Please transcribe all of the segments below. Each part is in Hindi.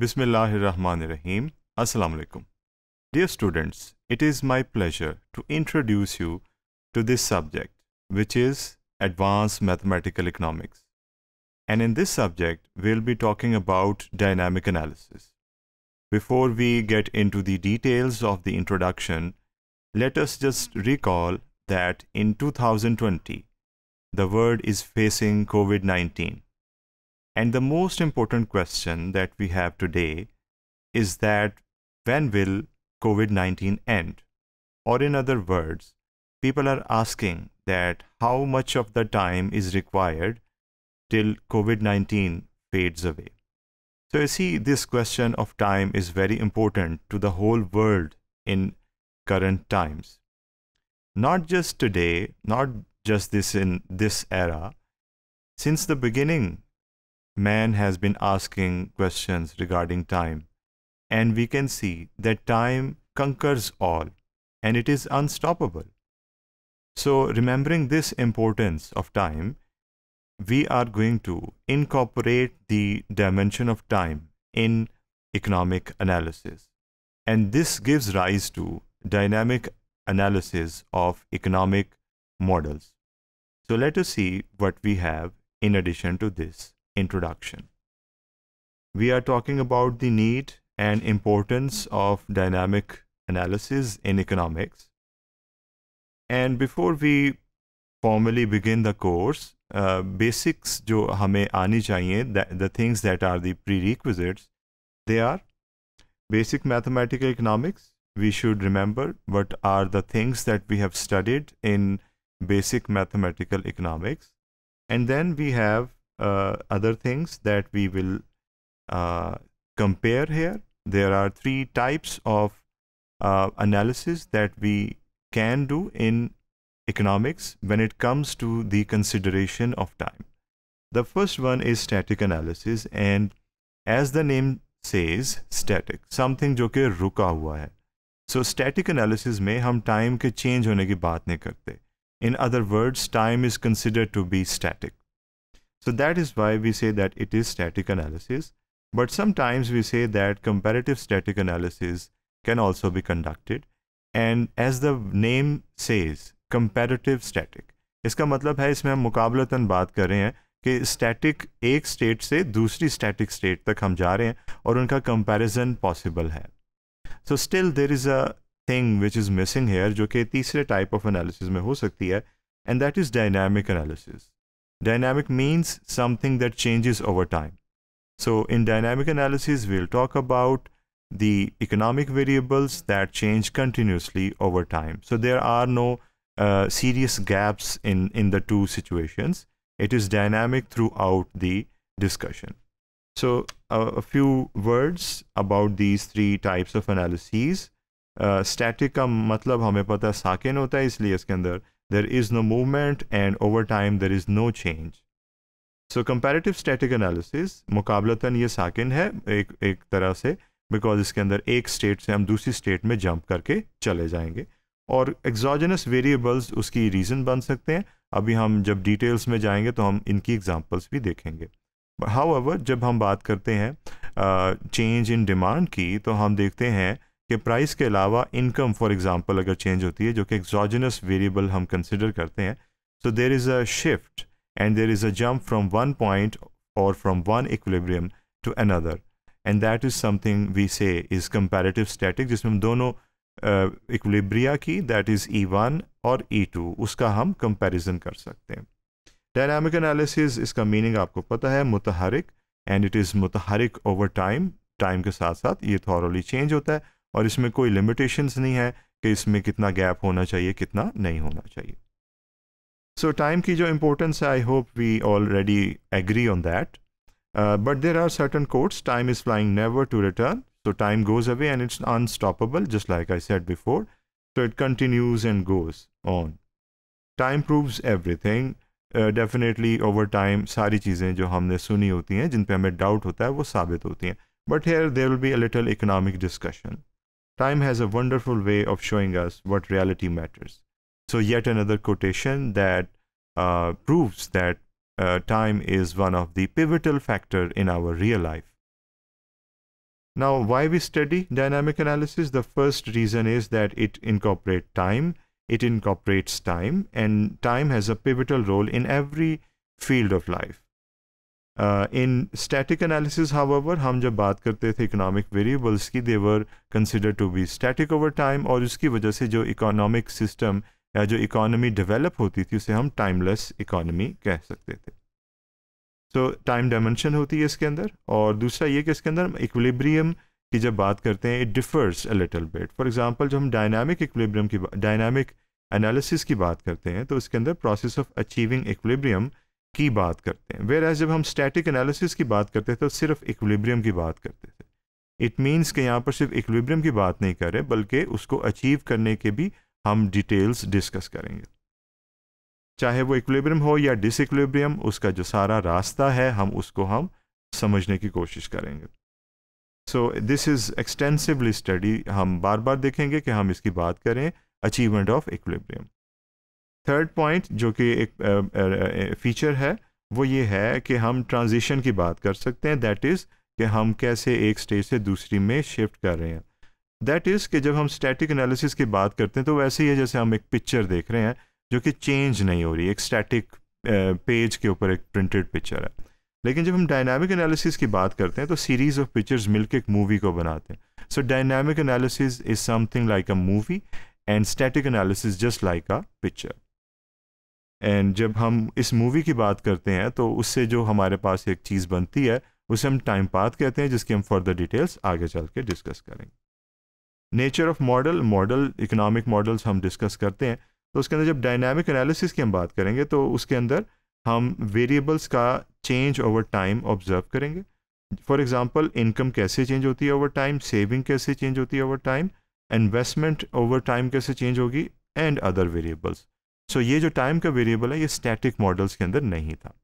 Bismillahirrahmanirrahim. Assalamu alaikum. Dear students, it is my pleasure to introduce you to this subject, which is Advanced Mathematical Economics. And in this subject, we'll be talking about dynamic analysis. Before we get into the details of the introduction, let us just recall that in 2020, the world is facing COVID 19. And the most important question that we have today is that when will COVID 19 end? Or, in other words, people are asking that how much of the time is required till COVID 19 fades away. So, you see, this question of time is very important to the whole world in current times. Not just today, not just this in this era. Since the beginning, man has been asking questions regarding time, and we can see that time conquers all and it is unstoppable. So, remembering this importance of time, we are going to incorporate the dimension of time in economic analysis. And this gives rise to dynamic analysis of economic models. So let us see what we have in addition to this introduction. We are talking about the need and importance of dynamic analysis in economics. And before we formally begin the course, uh, basics जो हमें आनी चाहिए the things that are the prerequisites they are basic mathematical economics we should remember what are the things that we have studied in basic mathematical economics and then we have uh, other things that we will uh, compare here there are three types of uh, analysis that we can do in economics when it comes to the consideration of time. The first one is static analysis and as the name says static something जो कि रुका हुआ है so static analysis में हम time के change होने की बात नहीं करते in other words time is considered to be static so that is why we say that it is static analysis but sometimes we say that comparative static analysis can also be conducted and as the name says comparative static इसका मतलब है इसमें हम मुकाबलतन बात कर रहे हैं कि स्टैटिक एक स्टेट से दूसरी स्टैटिक स्टेट तक हम जा रहे हैं और उनका कंपैरिजन पॉसिबल है so still there is a thing which is missing here जो कि तीसरे टाइप ऑफ एनालिसिस में हो सकती है and that is dynamic analysis Dynamic means something that changes over time so in dynamic analysis we'll talk about the economic variables that change continuously over time so there are no uh, serious gaps in, in the two situations. It is dynamic throughout the discussion. So uh, a few words about these three types of analyses. Uh, static का मतलब हमें पता है साकिन होता है इसलिए इसके अंदर there is no movement and over time there is no change. So, comparative static analysis, मुकाबलतन ये साकिन है, एक एक तरह से बिकॉज़ इसके अंदर एक स्टेट से हम दूसरी स्टेट में जंप करके चले जाएँगे। और एक्जॉजनस वेरिएबल्स उसकी रीज़न बन सकते हैं। अभी हम जब डिटेल्स में जाएँगे तो हम इनकी एग्जांपल्स भी देखेंगे। हाउ जब हम बात करते हैं चेंज इन डिमांड की तो हम देखते हैं कि प्राइस के अलावा इनकम फॉर एग्जांपल अगर चेंज होती है, जो कि एक्जॉजनस वेरिएबल हम कंसिडर करते हैं so there is a shift and there is a jump from one point और from one equilibrium to another and that is something we say is comparative static जिसमें हम दोनों इक्विलिब्रिया की दैट इज़ ई वन और ई e टू उसका हम कंपेरिजन कर सकते हैं। डायनामिक एनालिसिस इसका मीनिंग आपको पता है, मुतहरिक एंड इट इज़ मुतहरिक ओवर टाइम टाइम के साथ साथ ये थॉरली चेंज होता है। और इसमें कोई लिमिटेशन नहीं है कि इसमें कितना गैप होना चाहिए कितना नहीं होना चाहिए। सो so, टाइम की जो इम्पोर्टेंस है I hope we already agree on that but there are certain quotes time is flying never to return so time goes away and it's unstoppable just like I said before so it continues and goes on time proves everything definitely over time सारी चीज़ें जो हमने सुनी होती हैं जिन पर हमें डाउट होता है वो साबित होती हैं. But here there will be a little economic discussion Time has a wonderful way of showing us what reality matters. So yet another quotation that uh, proves that uh, time is one of the pivotal factor in our real life. Now, why we study dynamic analysis? The first reason is that it incorporates time, it incorporates time, and time has a pivotal role in every field of life. In static analysis, however, हम जब बात करते थे इकोनॉमिक वेरिएबल्स की were considered to be static over time और उसकी वजह से जो इकोनॉमिक सिस्टम या जो economy develop होती थी उसे हम टाइमलेस economy कह सकते थे। सो टाइम डायमेंशन होती है इसके अंदर और दूसरा ये कि इसके अंदर इक्विलिब्रियम की जब बात करते हैं it differs a little bit for example जब हम डायनामिक इक्विलिब्रियम की डायनामिक एनालिसिस की बात करते हैं तो इसके अंदर प्रोसेस ऑफ़ अचीविंग इक्विलिब्रियम की बात करते हैं। वेर एज जब हम स्टैटिक एनालिसिस की बात करते थे तो सिर्फ़ इक्विलिब्रियम की बात करते थे। इट मीन्स कि यहाँ पर सिर्फ़ इक्विलिब्रियम की बात नहीं कर रहे, बल्कि उसको अचीव करने के भी हम डिटेल्स डिस्कस करेंगे। चाहे वो इक्विलिब्रियम हो या डिसइक्विलिब्रियम उसका जो सारा रास्ता है, हम उसको हम समझने की कोशिश करेंगे। So this is extensively study हम बार बार देखेंगे कि हम इसकी बात करें achievement of equilibrium third point जो कि एक फीचर है, वो ये है कि हम ट्रांजिशन की बात कर सकते हैं। दैट इज़ कि हम कैसे एक स्टेज से दूसरी में शिफ्ट कर रहे हैं। दैट इज़ कि जब हम स्टैटिक एनालिसिस की बात करते हैं तो वैसे ही है जैसे हम एक पिक्चर देख रहे हैं, जो कि चेंज नहीं हो रही, एक स्टैटिक पेज के ऊपर एक प्रिंटेड पिक्चर है। लेकिन जब हम डायनामिक एनालिसिस की बात करते हैं तो सीरीज़ ऑफ़ पिक्चर्स मिलकर एक मूवी को बनाते हैं। So dynamic analysis is something like a movie and static analysis just like a picture and जब हम इस मूवी की बात करते हैं तो उससे जो हमारे पास एक चीज़ बनती है, उसे हम टाइम पाथ कहते हैं, जिसकी हम फर्दर डिटेल्स आगे चल के डिस्कस करेंगे। Nature of model model economic models हम डिस्कस करते हैं। तो उसके अंदर जब डायनामिक एनालिसिस की हम बात करेंगे तो उसके अंदर हम वेरिएबल्स का चेंज ओवर टाइम ऑब्ज़र्व करेंगे। फॉर एग्जांपल इनकम कैसे चेंज होती है ओवर टाइम सेविंग कैसे चेंज होती है over time investment over time कैसे चेंज होगी and other variables so so, ये जो टाइम का वेरिएबल है ये स्टैटिक मॉडल्स के अंदर नहीं था।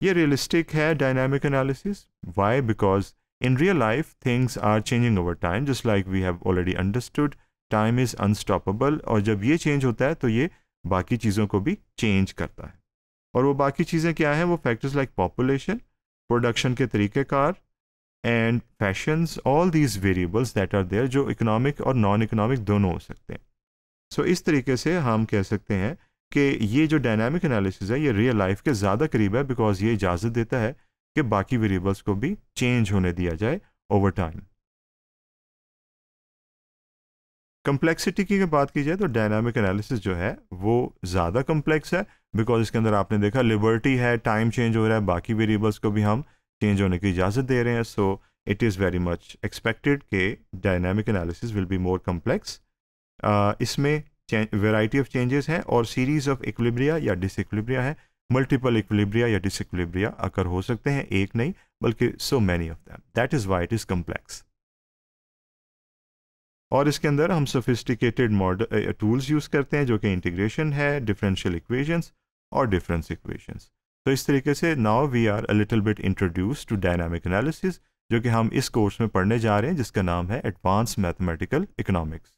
ये रियलिस्टिक है dynamic analysis why because in real life things are changing over time just like we have already understood time is unstoppable और जब ये चेंज होता है तो ये बाकी चीज़ों को भी चेंज करता है। और वो बाकी चीज़ें क्या हैं? वो फैक्टर्स लाइक पॉपुलेशन प्रोडक्शन के तरीक़ेकार and fashions all these variables that are there जो इकोनॉमिक और नॉन इकोनॉमिक दोनों हो सकते हैं। सो इस तरीके से हम कह सकते हैं कि ये जो डायनामिक एनालिसिस है, ये रियल लाइफ के ज़्यादा करीब है बिकॉज़ ये इजाज़त देता है कि बाकी वेरिएबल्स को भी चेंज होने दिया जाए ओवर टाइम कम्प्लेक्सिटी की बात की जाए तो डायनामिक एनालिसिस जो है, वो ज़्यादा कम्प्लेक्स है बिकॉज़ इसके अंदर आपने देखा लिबर्टी है टाइम चेंज हो रहा है, बाकी वेरिएबल्स को भी हम चेंज होने की इजाज़त दे रहे हैं। So it is very much expected के dynamic analysis will be more complex इसमें वेराइटी ऑफ़ चेंजेस हैं और सीरीज़ ऑफ़ इक्विलिब्रिया या डिसइक्विलिब्रिया है। मल्टीपल इक्विलिब्रिया या डिसइक्विलिब्रिया अकर हो सकते हैं, एक नहीं, बल्कि so many of them that is why it is complex और इसके अंदर हम सोफिस्टिकेटेड मॉडल टूल्स यूज़ करते हैं, जो कि इंटीग्रेशन है डिफरेंशियल इक्वेशंस और डिफरेंस इक्वेशंस तो इस तरीके से now we are a little bit introduce to dynamic analysis जो कि हम इस कोर्स में पढ़ने जा रहे हैं, जिसका नाम है एडवांस मैथमेटिकल इकोनॉमिक्स